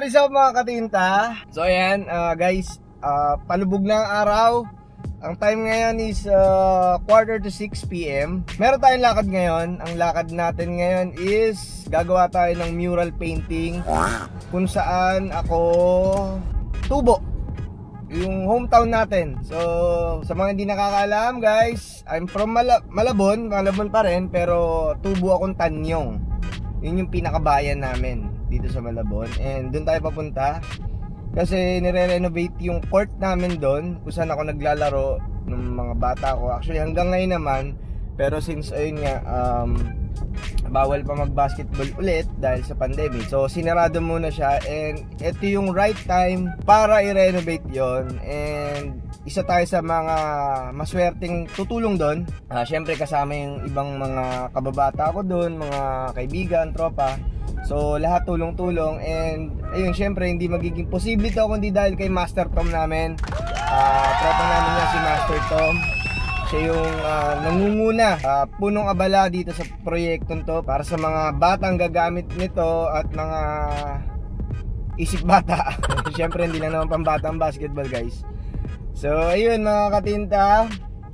what is up mga katinta? So ayan, uh, guys, uh, palubog na ang araw. Ang time ngayon is uh, quarter to 6 p.m. Meron tayong lakad ngayon. Ang lakad natin ngayon is gagawa tayo ng mural painting kung saan ako tubo yung hometown natin. So, sa mga hindi nakakaalam, guys, I'm from Mala- Malabon, Malabon pa rin, pero tubo akong Tanyong. Yun yung pinakabayan namin dito sa Malabon. And doon tayo papunta kasi nire-renovate yung court namin doon kung saan ako naglalaro ng mga bata ko. Actually hanggang ngayon naman, pero since ayun nga um, bawal pa mag-basketball ulit dahil sa pandemic. So sinarado muna siya and ito yung right time para i-renovate 'yon and isa tayo sa mga maswerteng tutulong doon. Uh, Siyempre kasama yung ibang mga kababata ko doon, mga kaibigan, tropa. So lahat tulong-tulong and ayun syempre hindi magiging posible to kundi dahil kay Master Tom namin. Uh, tropa namin niya si Master Tom. Siya yung uh, nangunguna, uh, punong abala dito sa proyektong to para sa mga batang gagamit nito at mga isip bata. syempre hindi lang naman pambata ang basketball guys. So ayun mga katinta,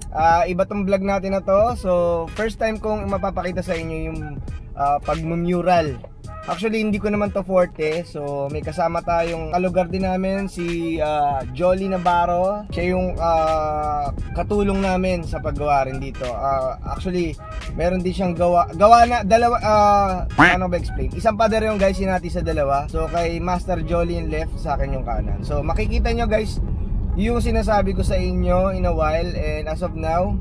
uh, iba tong vlog natin na to. So first time kong mapapakita sa inyo yung uh, pagmumural Actually, hindi ko naman to forte. So, may kasama tayong kalugar din namin, si uh, Jolly Navarro. Siya yung uh, katulong namin sa paggawa rin dito. Uh, actually, meron din siyang gawa. Gawa na, dalawa, uh, ano ba explain? Isang pader yung guys, sinati sa dalawa. So, kay Master Jolly yung left, sa akin yung kanan. So, makikita nyo guys, yung sinasabi ko sa inyo in a while. And as of now,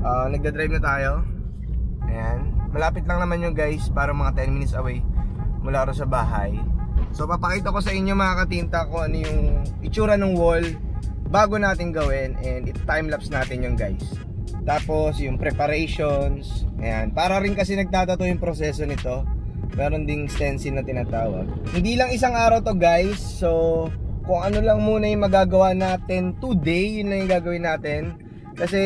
uh, nagda-drive na tayo. Ayan. Malapit lang naman yung guys, para mga 10 minutes away mula ro sa bahay. So papakita ko sa inyo mga katinta ko ano yung itsura ng wall bago natin gawin and it time lapse natin yung guys. Tapos yung preparations, ayan, para rin kasi nagtatato yung proseso nito. Meron ding stencil na tinatawag. Hindi lang isang araw to guys. So kung ano lang muna yung magagawa natin today, yun lang yung gagawin natin. Kasi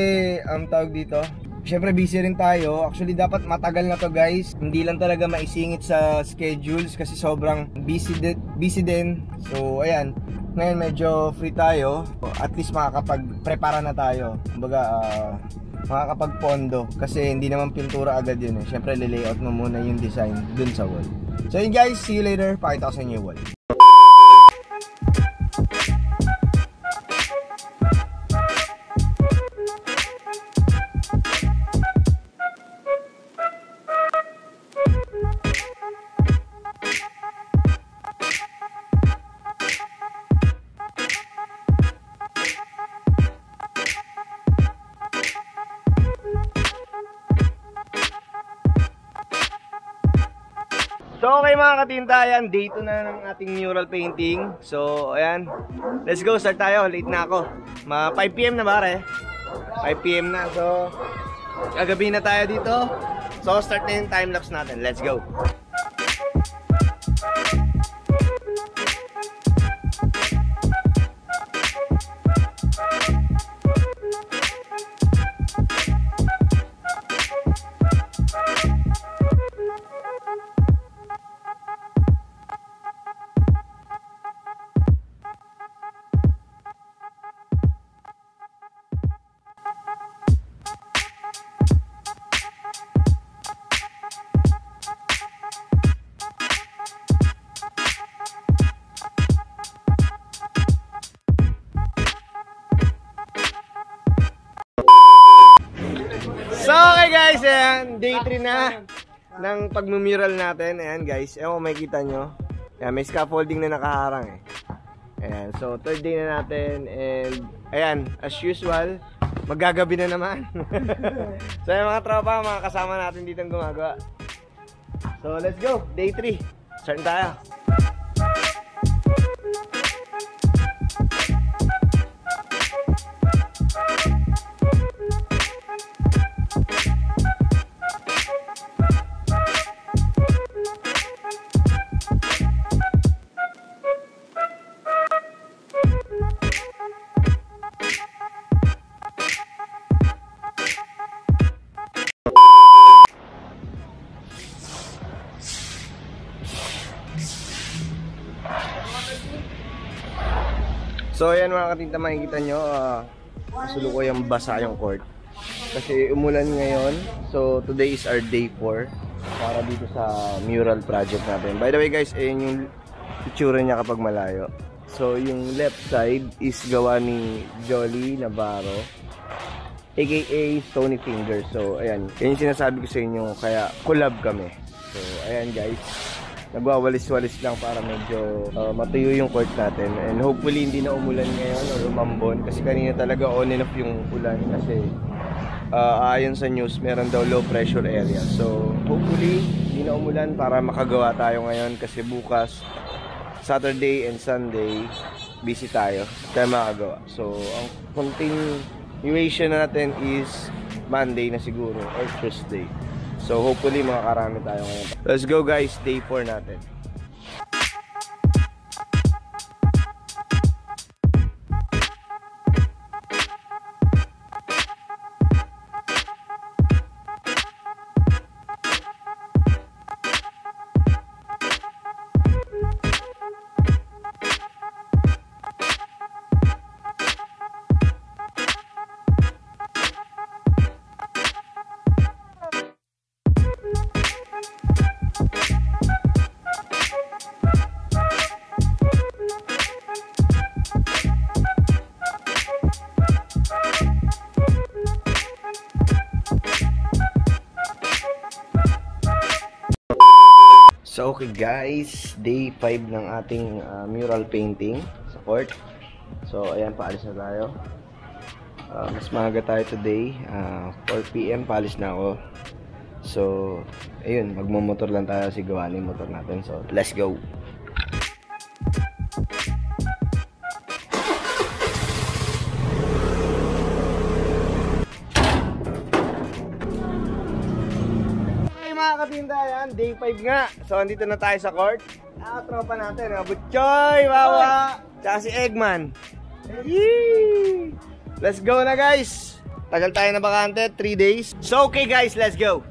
ang um, tawag dito, Siyempre busy rin tayo. Actually dapat matagal na to guys. Hindi lang talaga maisingit sa schedules kasi sobrang busy din. Busy din. So ayan. Ngayon medyo free tayo. At least makakapag-prepara na tayo. Kumbaga uh, makakapag-pondo. Kasi hindi naman pintura agad yun eh. Siyempre layout mo muna yung design dun sa wall. So yun guys, see you later. Pakita ko sa inyo yung wall. Okay mga katinta, ayan, day 2 na ng ating mural painting. So ayan, let's go, start tayo, late na ako. Ma 5pm na ba 5pm na, so kagabi na tayo dito. So start na yung time lapse natin, let's go. Ayan, day 3 na ng pagmumural natin. Ayan guys, ewan may kita nyo. Ayan, may scaffolding na nakaharang eh. Ayan, so third day na natin and ayan, as usual, magagabi na naman. so ayan mga tropa, mga kasama natin dito gumagawa. So let's go, day 3. Start tayo. So ayan mga katinta makikita nyo, uh, kasulukuyang basa yung court. Kasi umulan ngayon. So today is our day 4 para dito sa mural project natin. By the way guys, ayan yung itsura niya kapag malayo. So yung left side is gawa ni Jolly Navarro aka Stony Finger. So ayan, yan yung sinasabi ko sa inyo kaya collab kami. So ayan guys, nagwawalis-walis lang para medyo uh, matuyo yung court natin. And hopefully hindi na umulan ngayon or umambon. Kasi kanina talaga on and off yung ulan kasi uh, ayon sa news meron daw low pressure area. So hopefully hindi na umulan para makagawa tayo ngayon. Kasi bukas Saturday and Sunday busy tayo. Tayo makagawa. So ang continuation natin is Monday na siguro or Tuesday So hopefully makakarami tayo ngayon. Let's go guys, day 4 natin. So okay guys, day 5 ng ating uh, mural painting sa court. So ayan, paalis na tayo. Uh, mas maaga tayo today, uh, 4pm paalis na ako. So ayun, magmumotor lang tayo si gawanin motor natin. So let's go! Katinda yan, day 5 nga. So, andito na tayo sa court. Ah, tropa natin, mga Butchoy, Wawa, tsaka si Eggman. Yee! Let's go na guys. Tagal tayo na bakante, 3 days. So, okay guys, let's go.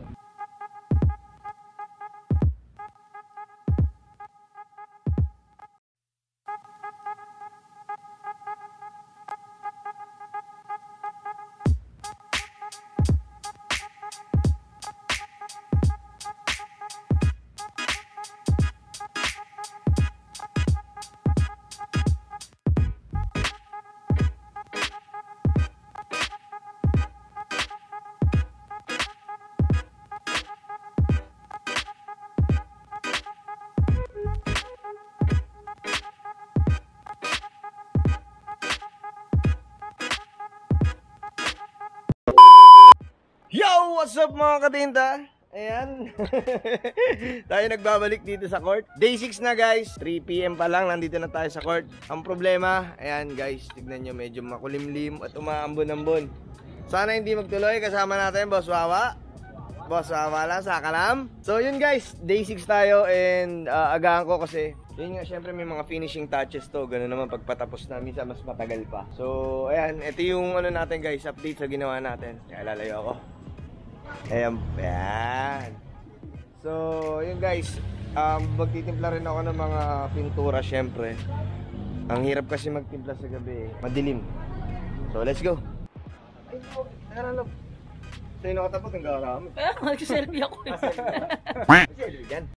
What's up mga katinta? Ayan. tayo nagbabalik dito sa court. Day 6 na guys. 3pm pa lang. Nandito na tayo sa court. Ang problema, ayan guys. Tignan nyo medyo makulimlim at umaambon-ambon. Sana hindi magtuloy. Kasama natin Boss Wawa. Boss Wawa lang sa kalam. So yun guys. Day 6 tayo and uh, agahan ko kasi yun nga, syempre may mga finishing touches to. Ganun naman pagpatapos na, minsan mas matagal pa. So, ayan, ito yung ano natin guys, update sa ginawa natin. Kaya lalayo ako. Ayan, ayan. So, yun guys, um, magtitimpla rin ako ng mga pintura syempre. Ang hirap kasi magtimpla sa gabi, madilim. So, let's go. Ay, no, tara na. Sa'yo nakatapot, ang gawarami. Kaya mag-selfie ako. Selfie yan.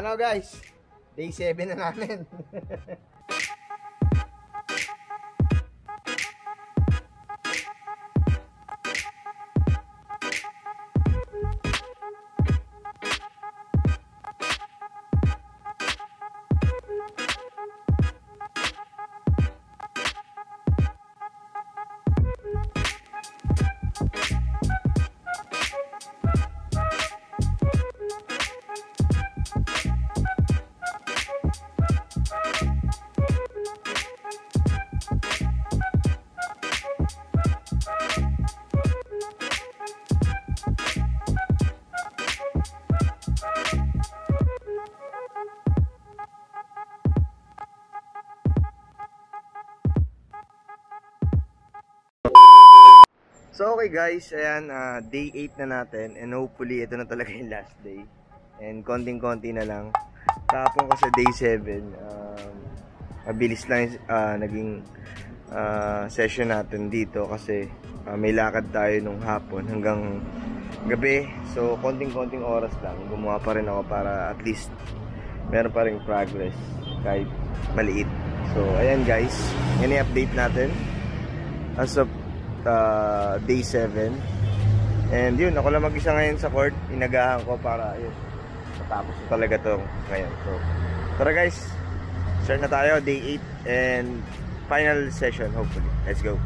Paano guys? Day 7 na namin. okay guys, ayan, ah, day 8 na natin and hopefully ito na talaga yung last day. And konting-konti na lang. Tapon ko sa day 7, um, mabilis lang ah, naging ah, session natin dito kasi ah, may lakad tayo nung hapon hanggang gabi. So konting-konting oras lang, gumawa pa rin ako para at least meron pa rin progress kahit maliit. So ayan guys, yan update natin. As of uh, day 7 and yun ako lang mag-isa ngayon sa court. Inagahan ko para yun matapos ko talaga to ngayon. So tara guys start na tayo day 8 and final session hopefully. Let's go